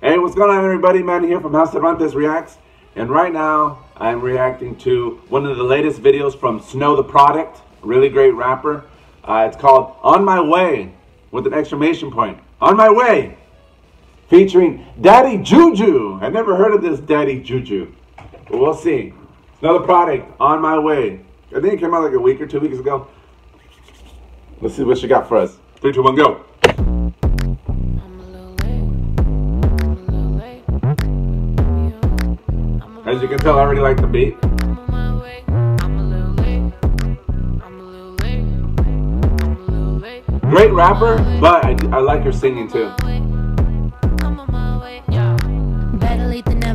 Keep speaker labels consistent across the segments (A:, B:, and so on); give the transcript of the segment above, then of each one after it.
A: Hey, what's going on, everybody? Man here from House Cervantes Reacts. And right now, I'm reacting to one of the latest videos from Snow the Product, really great rapper. Uh, it's called On My Way, with an exclamation point. On My Way! Featuring Daddie Juju. I never heard of this Daddie Juju. But we'll see. Snow Tha Product, On My Way. I think it came out like a week or two weeks ago. Let's see what she got for us. Three, two, one, go. As you can tell, I already like the beat. Great rapper, but I, I like her singing too.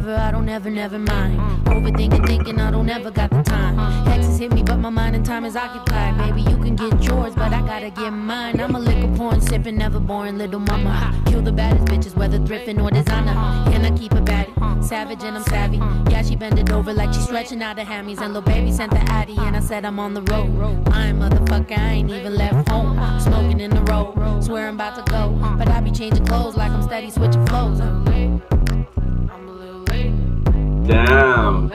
B: I don't ever, never mind. Overthinking, thinking, I don't ever got the time. Hexes hit me, but my mind and time is occupied. Baby, you can get yours, but I gotta get mine. I'm a liquor porn, sipping, never boring, little mama. Kill the baddest bitches, whether thrifting or designer. Can Savage and I'm savvy. Yeah, she bend it over like she's stretching out hammies. And little baby sent the addy, and I said I'm on the road. I'm motherfucker, I ain't even left home. Smoking in the road, swear I'm about to go. But I be changing clothes like I'm steady switching flows.
A: Damn.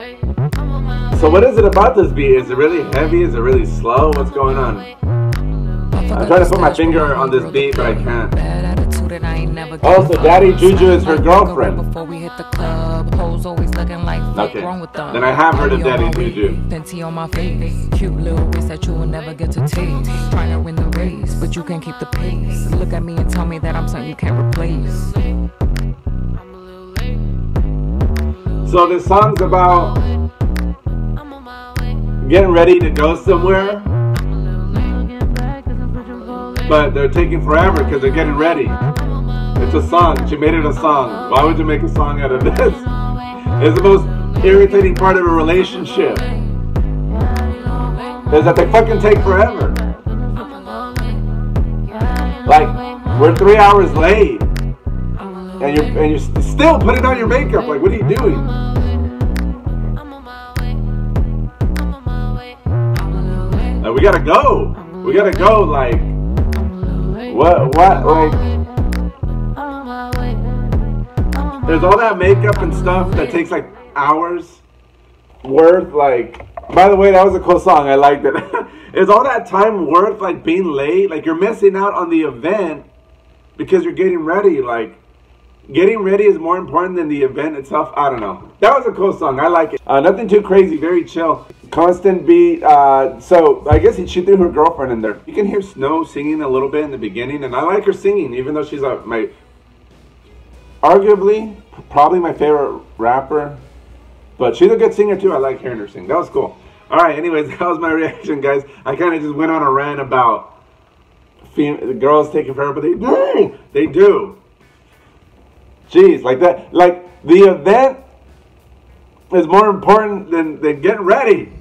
A: So what is it about this beat? Is it really heavy? Is it really slow? What's going on? I'm trying to put my finger on this beat, but I can't. Also, Daddie Juju is her girlfriend.
C: Before we hit the club, hoes always looking like
A: Okay.
C: wrong with them.
A: Then I have heard of
C: Daddie
A: Juju.
C: Fenty on my face, cute little waist that you will never get to taste. Trying to win the race, but you can't keep the pace. Look at me and tell me that I'm something you can't replace.
A: So this song's about getting ready to go somewhere, but they're taking forever because they're getting ready. It's a song. She made it a song. Why would you make a song out of this? It's the most irritating part of a relationship. Is that they fucking take forever. Like, we're three hours late. And you're, and you're still putting on your makeup. Like, what are you doing? We gotta go. We gotta go. Like, what? What? Like, there's all that makeup and stuff that takes like hours worth. Like, by the way, that was a cool song. I liked it. is all that time worth like being late? Like, you're missing out on the event because you're getting ready. Like, getting ready is more important than the event itself. I don't know. That was a cool song. I like it. Uh, nothing too crazy. Very chill. Constant beat. Uh, so I guess she threw her girlfriend in there. You can hear Snow singing a little bit in the beginning, and I like her singing, even though she's uh, my arguably probably my favorite rapper. But she's a good singer too. I like hearing her sing. That was cool. All right. Anyways, that was my reaction, guys. I kind of just went on a rant about fem- the girls taking forever, but they do. They do. Jeez, like that. Like the event is more important than than getting ready.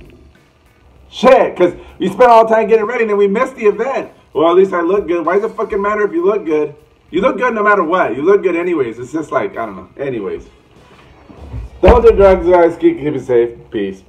A: Shit, because we spent all the time getting ready, and then we missed the event. Well, at least I look good. Why does it fucking matter if you look good? You look good no matter what. You look good anyways. It's just like I don't know. Anyways, don't do drugs, guys. Keep keep it safe. Peace.